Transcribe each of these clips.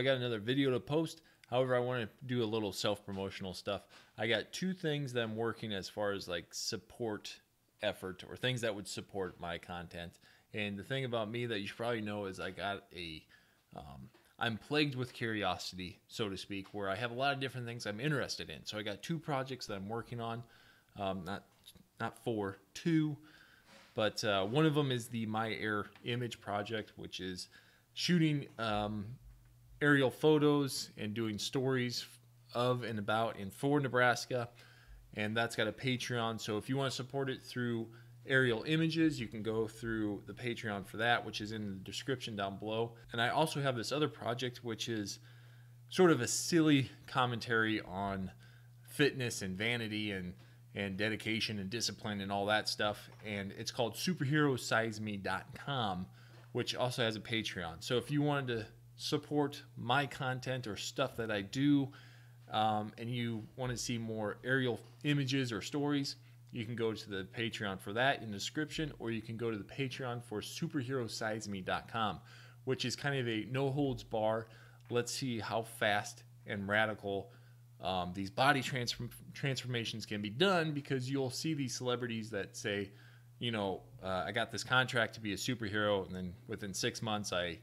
I got another video to post. However, I want to do a little self-promotional stuff. I got two things that I'm working as far as like support effort or things that would support my content. And the thing about me that you should probably know is I got a um, I'm plagued with curiosity, so to speak, where I have a lot of different things I'm interested in. So I got two projects that I'm working on, um, not not four, two, but uh, one of them is the My Air Image project, which is shooting um, aerial photos and doing stories of and about and for Nebraska. And that's got a Patreon. So if you want to support it through aerial images, you can go through the Patreon for that, which is in the description down below. And I also have this other project, which is sort of a silly commentary on fitness and vanity and and dedication and discipline and all that stuff. And it's called superherosizeme.com, which also has a Patreon. So if you wanted to support my content or stuff that I do, um, and you want to see more aerial images or stories, you can go to the Patreon for that in the description, or you can go to the Patreon for superherosizeme.com, which is kind of a no holds bar. Let's see how fast and radical um, these body transform- transformations can be done because you'll see these celebrities that say, you know, uh, I got this contract to be a superhero, and then within six months, I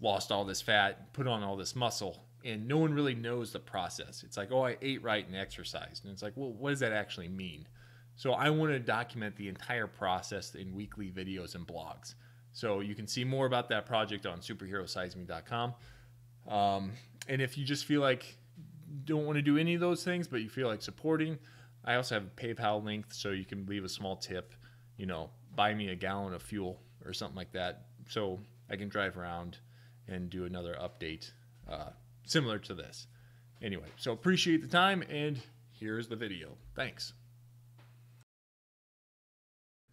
lost all this fat, put on all this muscle, and no one really knows the process. It's like, oh, I ate right and exercised. And it's like, well, what does that actually mean? So I want to document the entire process in weekly videos and blogs. So you can see more about that project on superherosizeme.com. Um, and if you just feel like don't want to do any of those things, but you feel like supporting, I also have a PayPal link so you can leave a small tip, you know, buy me a gallon of fuel or something like that so I can drive around and do another update uh, similar to this. Anyway, so appreciate the time and here's the video. Thanks.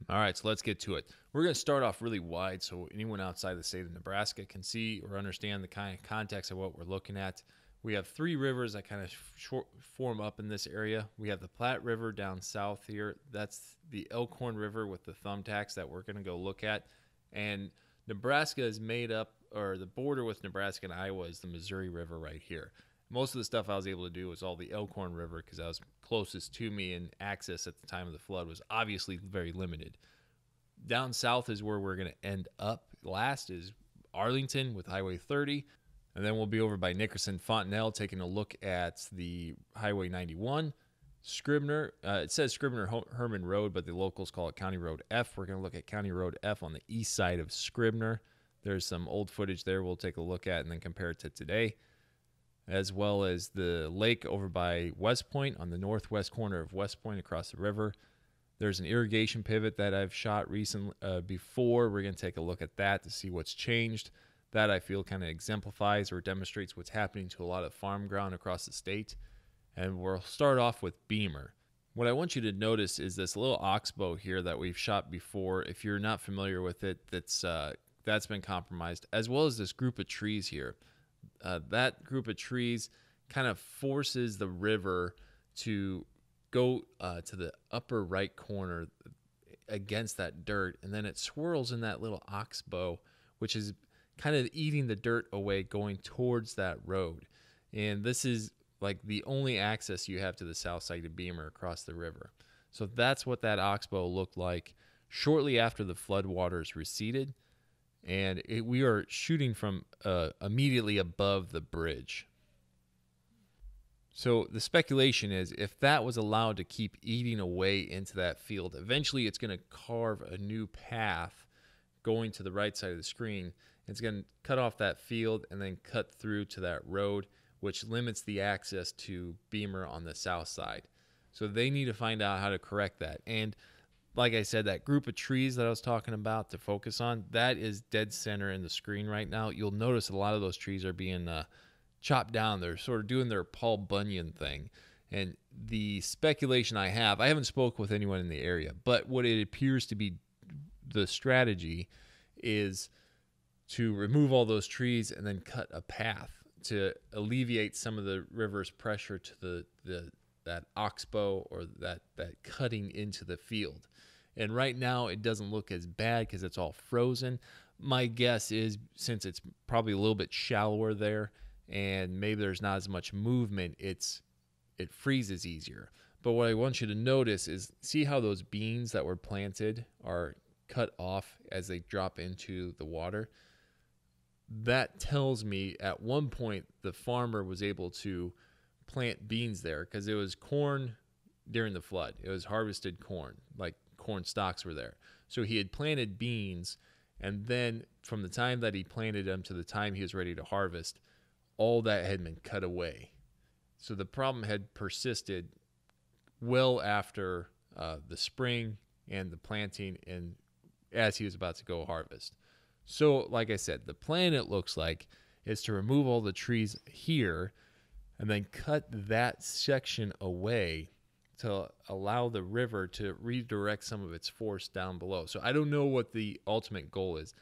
All right, so let's get to it. We're going to start off really wide so anyone outside the state of Nebraska can see or understand the kind of context of what we're looking at. We have three rivers that kind of short, form up in this area. We have the Platte River down south here. That's the Elkhorn River with the thumbtacks that we're going to go look at. And Nebraska is made up, or the border with Nebraska and Iowa is the Missouri River right here. Most of the stuff I was able to do was all the Elkhorn River because that was closest to me, and access at the time of the flood was obviously very limited. Down south is where we're going to end up. Last is Arlington with Highway 30. And then we'll be over by Nickerson Fontenelle taking a look at the Highway 91. Scribner, uh, it says Scribner Herman Road, but the locals call it County Road F. We're going to look at County Road F on the east side of Scribner. There's some old footage there we'll take a look at and then compare it to today, as well as the lake over by West Point on the northwest corner of West Point across the river. There's an irrigation pivot that I've shot recently uh, before. We're going to take a look at that to see what's changed. That I feel kind of exemplifies or demonstrates what's happening to a lot of farm ground across the state. And we'll start off with Beemer. What I want you to notice is this little oxbow here that we've shot before. If you're not familiar with it, that's uh, that's been compromised, as well as this group of trees here. Uh, that group of trees kind of forces the river to go uh, to the upper right corner against that dirt, and then it swirls in that little oxbow, which is kind of eating the dirt away going towards that road. And this is like the only access you have to the south side of Beemer across the river. So that's what that oxbow looked like shortly after the floodwaters receded. And it, we are shooting from uh, immediately above the bridge. So the speculation is if that was allowed to keep eating away into that field, eventually it's going to carve a new path going to the right side of the screen it's going to cut off that field and then cut through to that road, which limits the access to Beemer on the south side. So they need to find out how to correct that. And like I said, that group of trees that I was talking about to focus on, that is dead center in the screen right now. You'll notice a lot of those trees are being uh, chopped down. They're sort of doing their Paul Bunyan thing. And the speculation I have, I haven't spoke with anyone in the area, but what it appears to be the strategy is – to remove all those trees and then cut a path to alleviate some of the river's pressure to the, the that oxbow or that that cutting into the field. And right now it doesn't look as bad because it's all frozen. my guess is since it's probably a little bit shallower there and maybe there's not as much movement, it's it freezes easier. But what I want you to notice is see how those beans that were planted are cut off as they drop into the water. That tells me at one point the farmer was able to plant beans there because it was corn during the flood. It was harvested corn, like corn stalks were there. So he had planted beans, and then from the time that he planted them to the time he was ready to harvest, all that had been cut away. So the problem had persisted well after uh, the spring and the planting, and as he was about to go harvest. So, like I said, the plan it looks like is to remove all the trees here and then cut that section away to allow the river to redirect some of its force down below. So I don't know what the ultimate goal is.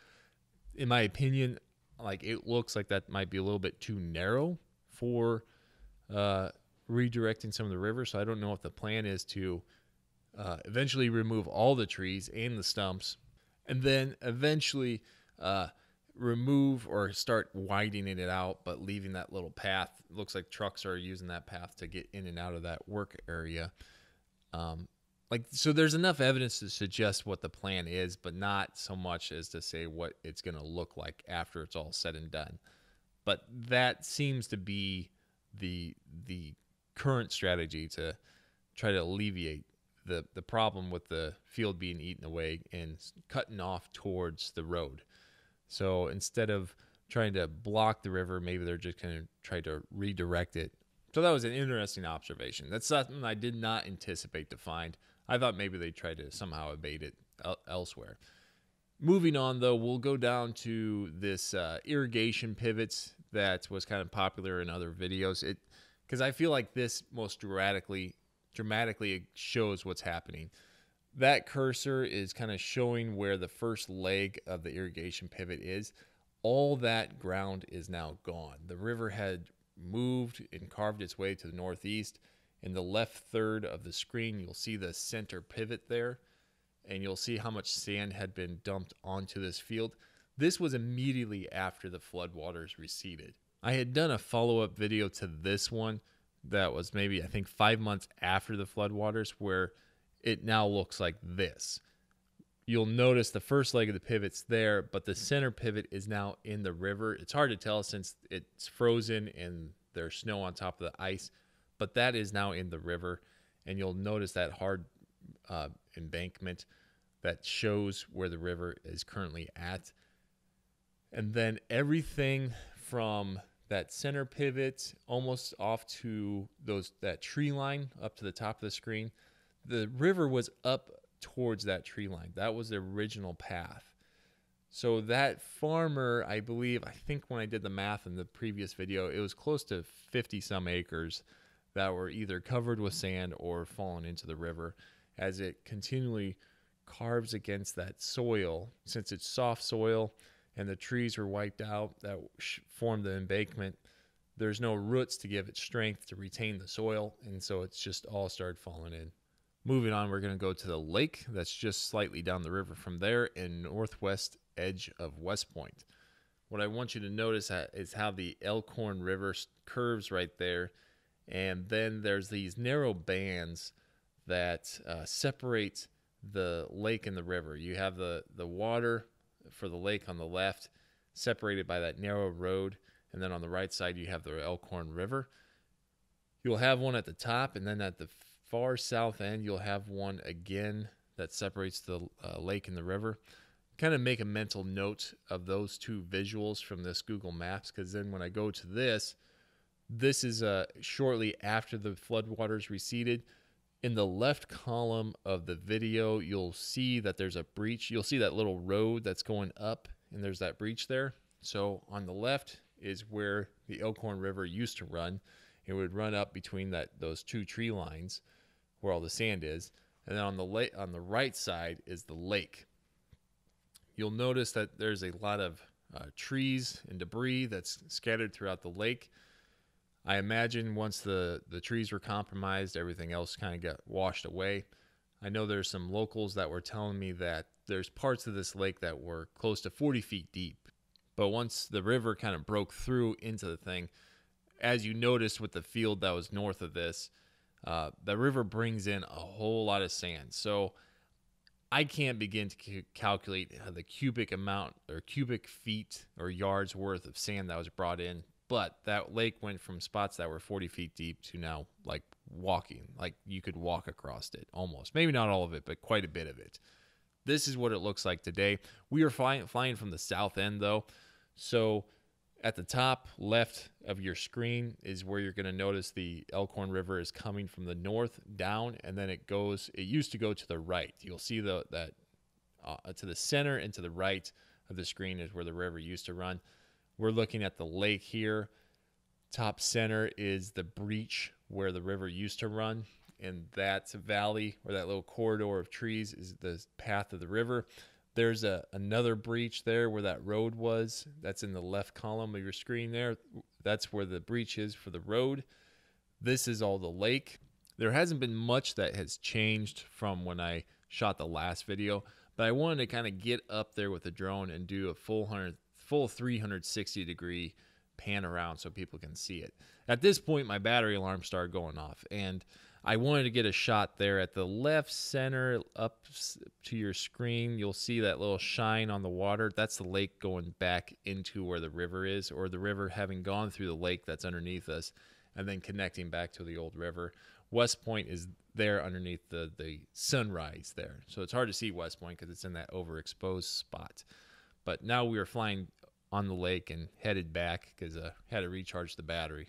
In my opinion, like it looks like that might be a little bit too narrow for uh, redirecting some of the river. So I don't know if the plan is to uh, eventually remove all the trees and the stumps, and then eventually uh, remove or start widening it out, but leaving that little path. It looks like trucks are using that path to get in and out of that work area. Um, like so, there's enough evidence to suggest what the plan is, but not so much as to say what it's going to look like after it's all said and done. But that seems to be the the current strategy to try to alleviate the the problem with the field being eaten away and cutting off towards the road. So instead of trying to block the river, maybe they're just going to try to redirect it. So that was an interesting observation. That's something I did not anticipate to find. I thought maybe they tried to somehow evade it elsewhere. Moving on, though, we'll go down to this uh, irrigation pivots that was kind of popular in other videos. It because I feel like this most dramatically dramatically shows what's happening that cursor is kind of showing where the first leg of the irrigation pivot is. All that ground is now gone. The river had moved and carved its way to the northeast. In the left third of the screen, you'll see the center pivot there, and you'll see how much sand had been dumped onto this field. This was immediately after the floodwaters receded. I had done a follow up video to this one that was maybe, I think, five months after the floodwaters, where it now looks like this. You'll notice the first leg of the pivot's there, but the center pivot is now in the river. It's hard to tell since it's frozen and there's snow on top of the ice, but that is now in the river. And you'll notice that hard uh, embankment that shows where the river is currently at. And then everything from that center pivot almost off to those that tree line up to the top of the screen the river was up towards that tree line. That was the original path. So that farmer, I believe, I think when I did the math in the previous video, it was close to 50 some acres that were either covered with sand or fallen into the river as it continually carves against that soil. Since it's soft soil and the trees were wiped out that formed the embankment, there's no roots to give it strength to retain the soil. And so it's just all started falling in. Moving on, we're going to go to the lake that's just slightly down the river from there in northwest edge of West Point. What I want you to notice is how the Elkhorn River curves right there, and then there's these narrow bands that uh, separate the lake and the river. You have the the water for the lake on the left, separated by that narrow road, and then on the right side you have the Elkhorn River. You'll have one at the top, and then at the far south end, you'll have one again that separates the uh, lake and the river. Kind of make a mental note of those two visuals from this Google Maps because then when I go to this, this is uh, shortly after the floodwaters receded. In the left column of the video, you'll see that there's a breach. You'll see that little road that's going up, and there's that breach there. So on the left is where the Elkhorn River used to run. It would run up between that those two tree lines where all the sand is, and then on the la- on the right side is the lake. You'll notice that there's a lot of uh, trees and debris that's scattered throughout the lake. I imagine once the, the trees were compromised, everything else kind of got washed away. I know there's some locals that were telling me that there's parts of this lake that were close to 40 feet deep. But once the river kind of broke through into the thing, as you noticed with the field that was north of this, uh, the river brings in a whole lot of sand. So I can't begin to c- calculate the cubic amount or cubic feet or yards worth of sand that was brought in. But that lake went from spots that were 40 feet deep to now like walking. Like you could walk across it almost. Maybe not all of it, but quite a bit of it. This is what it looks like today. We are flying, flying from the south end though. So at the top left of your screen is where you're going to notice the Elkhorn River is coming from the north down, and then it goes. It used to go to the right. You'll see the that uh, to the center and to the right of the screen is where the river used to run. We're looking at the lake here. Top center is the breach where the river used to run, and that valley or that little corridor of trees is the path of the river. There's a another breach there where that road was. That's in the left column of your screen there. That's where the breach is for the road. This is all the lake. There hasn't been much that has changed from when I shot the last video, but I wanted to kind of get up there with the drone and do a full 100 full 360 degree pan around so people can see it. At this point my battery alarm started going off and I wanted to get a shot there at the left center up to your screen. You'll see that little shine on the water. That's the lake going back into where the river is, or the river having gone through the lake that's underneath us and then connecting back to the old river. West Point is there underneath the, the sunrise there. So it's hard to see West Point because it's in that overexposed spot. But now we are flying on the lake and headed back because I uh, had to recharge the battery.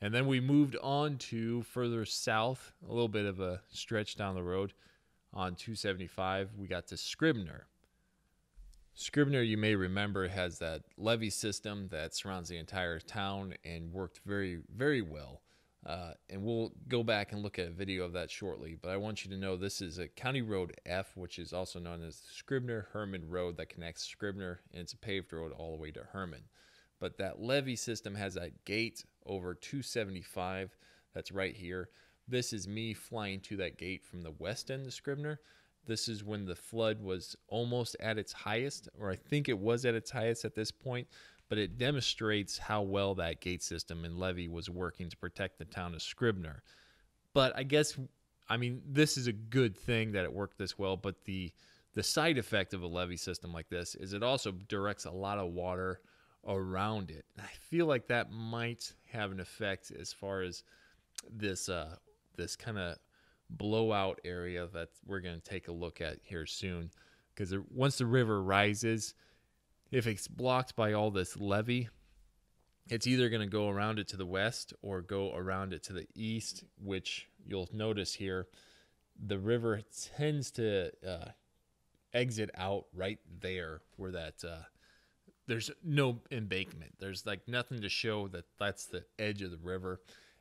And then we moved on to further south, a little bit of a stretch down the road on 275. We got to Scribner. Scribner, you may remember, has that levee system that surrounds the entire town and worked very, very well. Uh, and we'll go back and look at a video of that shortly. But I want you to know this is a County Road F, which is also known as Scribner Herman Road that connects Scribner, and it's a paved road all the way to Herman. But that levee system has that gate over 275 that's right here. This is me flying to that gate from the west end of Scribner. This is when the flood was almost at its highest, or I think it was at its highest at this point, but it demonstrates how well that gate system and levee was working to protect the town of Scribner. But I guess, I mean, this is a good thing that it worked this well, but the the side effect of a levee system like this is it also directs a lot of water around it. I feel like that might have an effect as far as this uh, this kind of blowout area that we're going to take a look at here soon. Because once the river rises, if it's blocked by all this levee, it's either going to go around it to the west or go around it to the east, which you'll notice here. The river tends to uh, exit out right there where that uh, there's no embankment. There's like nothing to show that that's the edge of the river.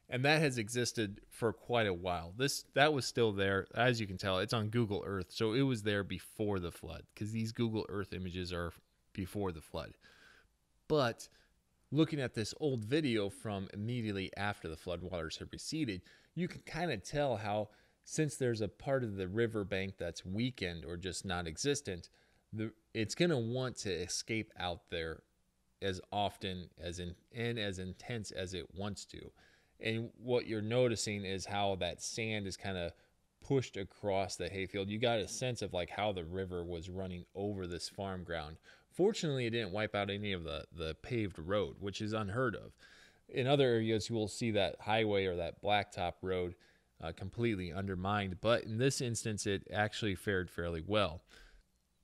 And that has existed for quite a while. This that was still there, as you can tell. It's on Google Earth, so it was there before the flood because these Google Earth images are before the flood. But looking at this old video from immediately after the floodwaters had receded, you can kind of tell how since there's a part of the river bank that's weakened or just non existent, the it's going to want to escape out there as often as in and as intense as it wants to. And what you're noticing is how that sand is kind of pushed across the hayfield. You got a sense of like how the river was running over this farm ground. Fortunately, it didn't wipe out any of the the paved road, which is unheard of. In other areas, you will see that highway or that blacktop road uh, completely undermined, but in this instance, it actually fared fairly well.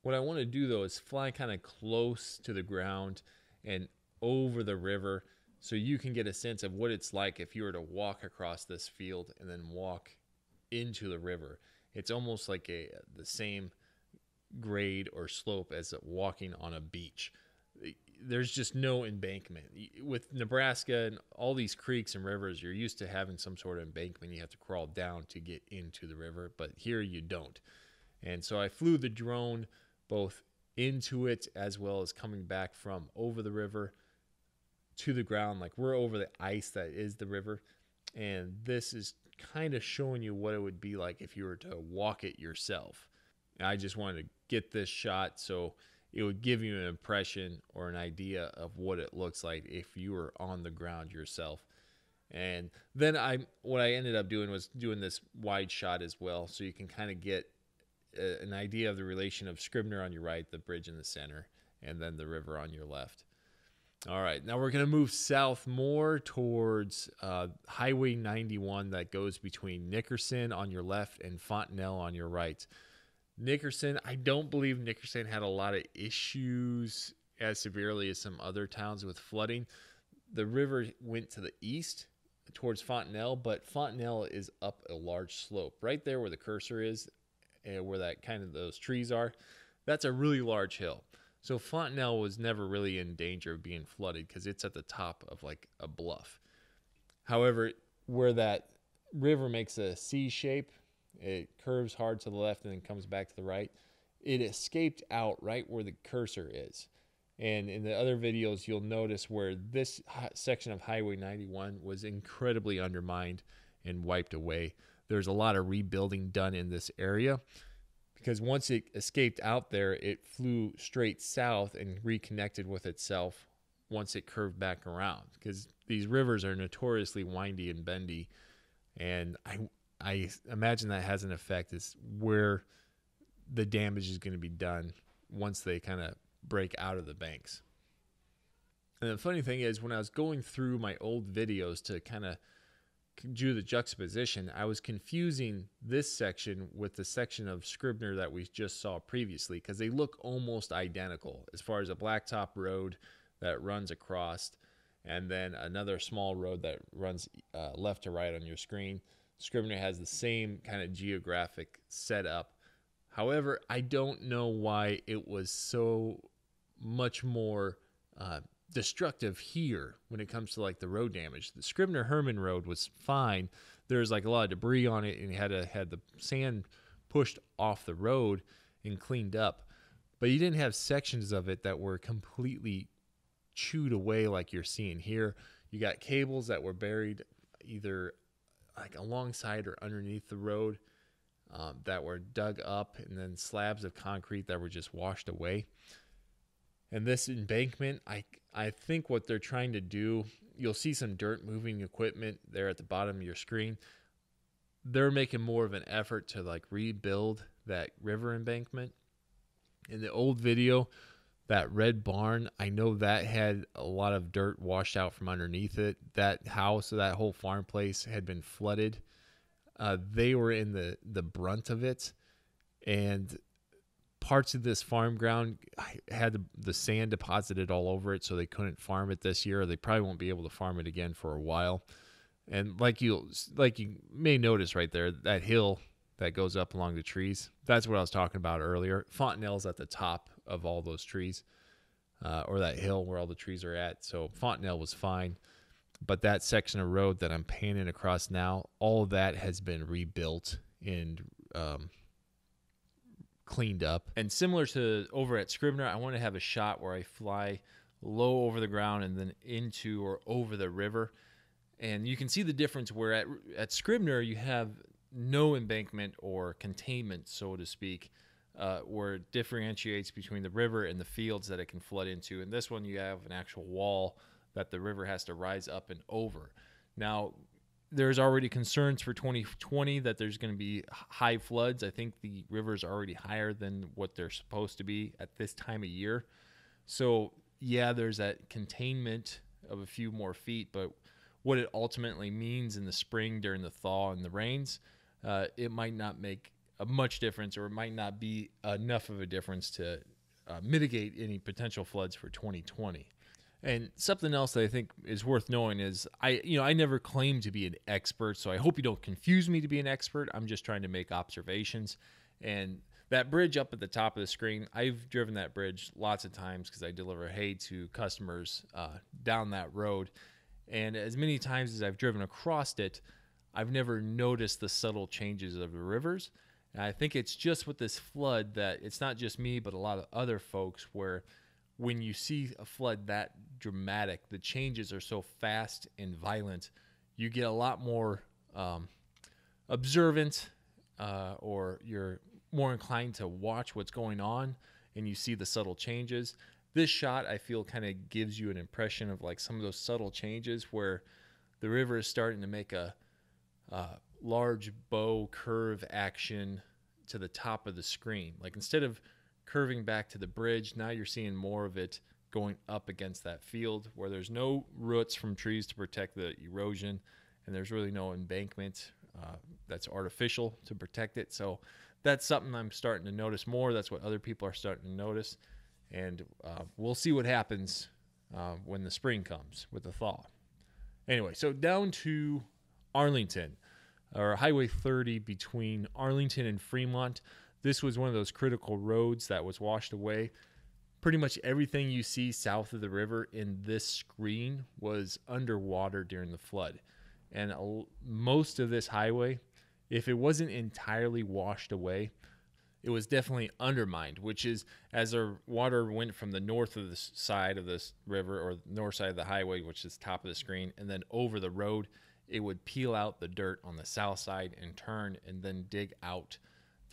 What I want to do though is fly kind of close to the ground and over the river so you can get a sense of what it's like if you were to walk across this field and then walk into the river. It's almost like a the same grade or slope as walking on a beach. There's just no embankment. With Nebraska and all these creeks and rivers, you're used to having some sort of embankment. You have to crawl down to get into the river, but here you don't. And so I flew the drone both into it as well as coming back from over the river to the ground. Like we're over the ice that is the river. And this is kind of showing you what it would be like if you were to walk it yourself. I just wanted to get this shot so it would give you an impression or an idea of what it looks like if you were on the ground yourself. And then I what I ended up doing was doing this wide shot as well so you can kind of get an idea of the relation of Scribner on your right, the bridge in the center, and then the river on your left. All right, now we're going to move south more towards uh, Highway 91 that goes between Nickerson on your left and Fontenelle on your right. Nickerson, I don't believe Nickerson had a lot of issues as severely as some other towns with flooding. The river went to the east towards Fontenelle, but Fontenelle is up a large slope. Right there where the cursor is, where that kind of those trees are, that's a really large hill. So Fontenelle was never really in danger of being flooded because it's at the top of like a bluff. However, where that river makes a C shape, it curves hard to the left and then comes back to the right. It escaped out right where the cursor is. And in the other videos, you'll notice where this section of Highway 91 was incredibly undermined and wiped away. There's a lot of rebuilding done in this area because once it escaped out there, it flew straight south and reconnected with itself once it curved back around. Because these rivers are notoriously windy and bendy, and I I imagine that has an effect is where the damage is going to be done once they kind of break out of the banks. And the funny thing is, when I was going through my old videos to kind of do the juxtaposition, I was confusing this section with the section of Scribner that we just saw previously because they look almost identical as far as a blacktop road that runs across and then another small road that runs uh, left to right on your screen. Scribner has the same kind of geographic setup. However, I don't know why it was so much more uh, destructive here when it comes to like the road damage. The Scribner Herman Road was fine. There's like a lot of debris on it, and you had to had the sand pushed off the road and cleaned up. But you didn't have sections of it that were completely chewed away like you're seeing here. You got cables that were buried either like alongside or underneath the road um, that were dug up, and then slabs of concrete that were just washed away. And this embankment, I I think what they're trying to do, you'll see some dirt moving equipment there at the bottom of your screen. They're making more of an effort to like rebuild that river embankment. In the old video, that red barn, I know that had a lot of dirt washed out from underneath it. That house, that whole farm place had been flooded. Uh, they were in the the brunt of it, and parts of this farm ground had the, sand deposited all over it, so they couldn't farm it this year. They probably won't be able to farm it again for a while. And like you like you may notice right there, that hill that goes up along the trees. That's what I was talking about earlier. Fontenelle's at the top of all those trees, uh, or that hill where all the trees are at. So Fontenelle was fine. But that section of road that I'm panning across now, all of that has been rebuilt and um, cleaned up. And similar to over at Scribner, I want to have a shot where I fly low over the ground and then into or over the river. And you can see the difference where at, at Scribner, you have no embankment or containment, so to speak, uh, where it differentiates between the river and the fields that it can flood into. And this one, you have an actual wall that the river has to rise up and over. Now, there's already concerns for 2020 that there's going to be high floods. I think the rivers are already higher than what they're supposed to be at this time of year. So, yeah, there's that containment of a few more feet, but what it ultimately means in the spring during the thaw and the rains, uh, it might not make a much difference or it might not be enough of a difference to uh, mitigate any potential floods for 2020. And something else that I think is worth knowing is I, you know, I never claim to be an expert, so I hope you don't confuse me to be an expert. I'm just trying to make observations. And that bridge up at the top of the screen, I've driven that bridge lots of times because I deliver hay to customers uh, down that road. And as many times as I've driven across it, I've never noticed the subtle changes of the rivers. And I think it's just with this flood that it's not just me, but a lot of other folks where when you see a flood that dramatic, the changes are so fast and violent, you get a lot more um, observant uh, or you're more inclined to watch what's going on and you see the subtle changes. This shot, I feel, kind of gives you an impression of like some of those subtle changes where the river is starting to make a, a large bow curve action to the top of the screen. Like instead of curving back to the bridge, now you're seeing more of it going up against that field where there's no roots from trees to protect the erosion and there's really no embankment uh, that's artificial to protect it. So that's something I'm starting to notice more. That's what other people are starting to notice. And uh, we'll see what happens uh, when the spring comes with the thaw. Anyway, so down to Arlington, or Highway 30 between Arlington and Fremont. This was one of those critical roads that was washed away. Pretty much everything you see south of the river in this screen was underwater during the flood. And most of this highway if it wasn't entirely washed away, it was definitely undermined, which is as the water went from the north of the side of this river or north side of the highway, which is top of the screen, and then over the road, it would peel out the dirt on the south side and turn and then dig out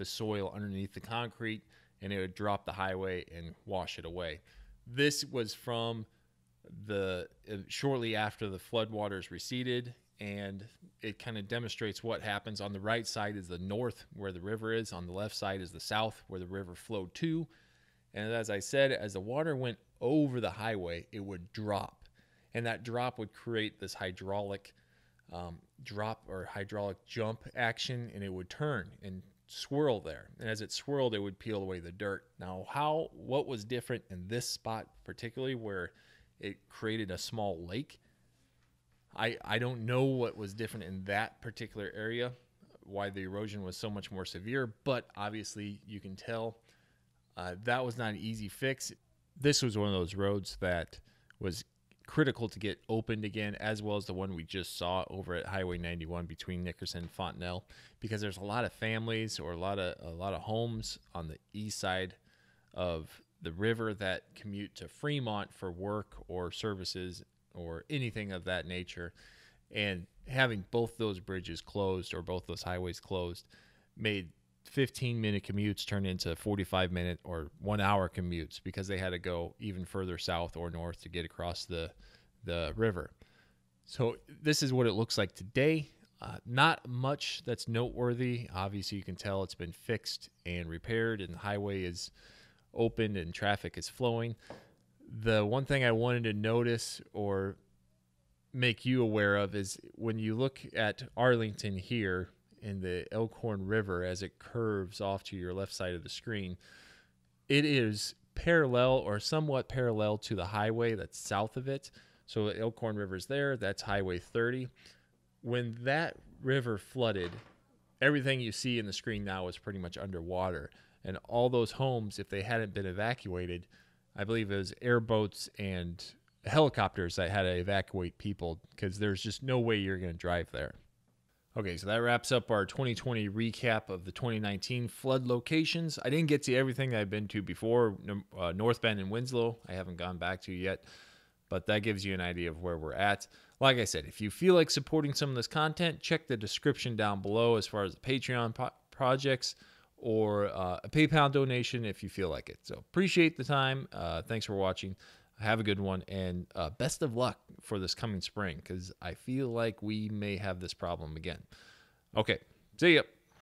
the soil underneath the concrete and it would drop the highway and wash it away. This was from the uh, shortly after the floodwaters receded and it kind of demonstrates what happens. On the right side is the north, where the river is. On the left side is the south, where the river flowed to. And as I said, as the water went over the highway, it would drop. And that drop would create this hydraulic um, drop or hydraulic jump action, and it would turn and swirl there. And as it swirled, it would peel away the dirt. Now, how, what was different in this spot, particularly where it created a small lake? I, I don't know what was different in that particular area, why the erosion was so much more severe, but obviously you can tell uh, that was not an easy fix. This was one of those roads that was critical to get opened again, as well as the one we just saw over at Highway 91 between Nickerson and Fontenelle, because there's a lot of families or a lot of a lot of homes on the east side of the river that commute to Fremont for work or services or anything of that nature. And having both those bridges closed or both those highways closed made 15 minute commutes turned into 45 minute or one hour commutes because they had to go even further south or north to get across the, the river. So, this is what it looks like today. Uh, not much that's noteworthy. Obviously, you can tell it's been fixed and repaired, and the highway is opened and traffic is flowing the one thing I wanted to notice or make you aware of is when you look at Arlington here in the Elkhorn River as it curves off to your left side of the screen, it is parallel or somewhat parallel to the highway that's south of it. So the Elkhorn River is there, that's Highway 30. When that river flooded, everything you see in the screen now is pretty much underwater. And all those homes, if they hadn't been evacuated, I believe it was airboats and helicopters that had to evacuate people because there's just no way you're going to drive there. Okay, so that wraps up our 2020 recap of the 2019 flood locations. I didn't get to everything I've been to before. Uh, North Bend and Winslow, I haven't gone back to yet, but that gives you an idea of where we're at. Like I said, if you feel like supporting some of this content, check the description down below as far as the Patreon po- projects or uh, a PayPal donation if you feel like it. So appreciate the time. Uh, thanks for watching. Have a good one and uh, best of luck for this coming spring because I feel like we may have this problem again. Okay, see ya.